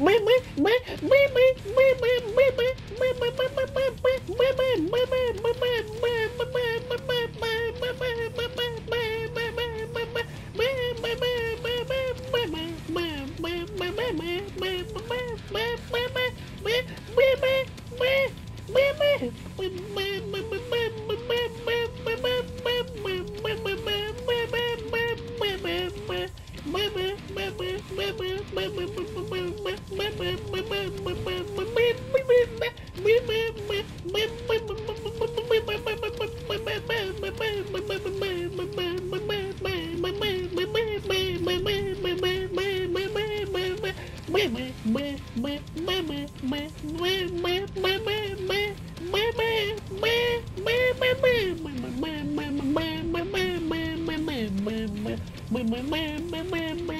Bye. Meh, meh, meh, meh, meh.